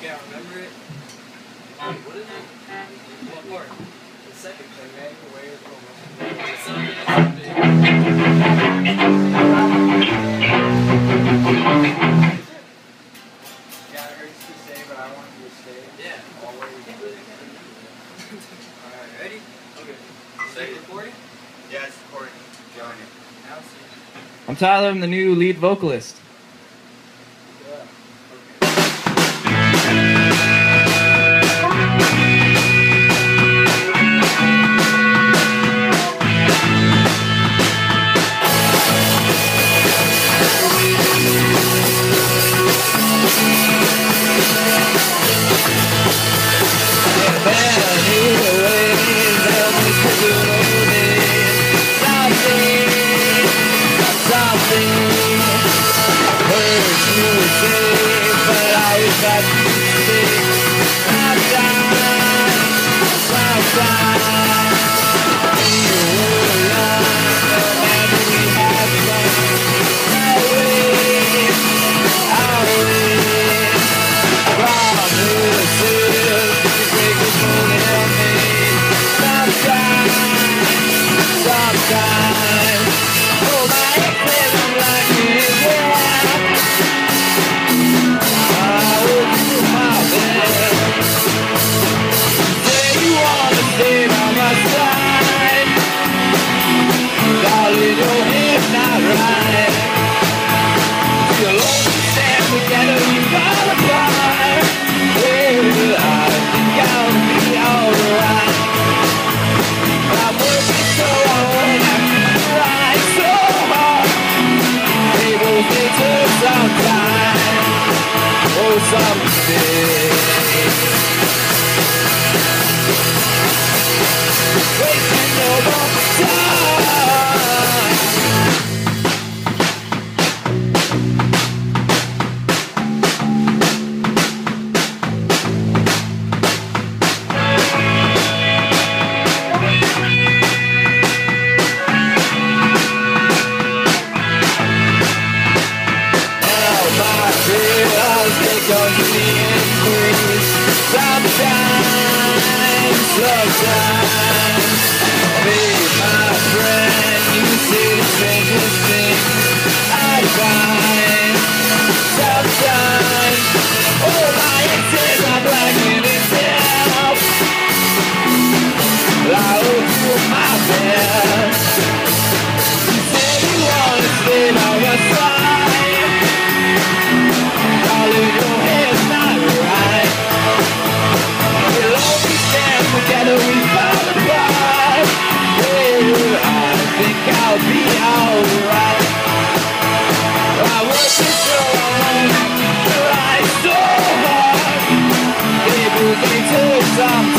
can't remember it. Wait, what is it? What part? The second thing, man. Where you're from. Yeah, it hurts to say, but I want you to stay. Yeah. Always. Alright, ready? Okay. Say Is it it. recording? Yeah, it's recording. Johnny. Now see. I'm Tyler. I'm the new lead vocalist. sky sometime, oh someday. Redundancy increase Sometimes, sometimes Be my friend You the strangest things I Sometimes my exes are blacking I my Some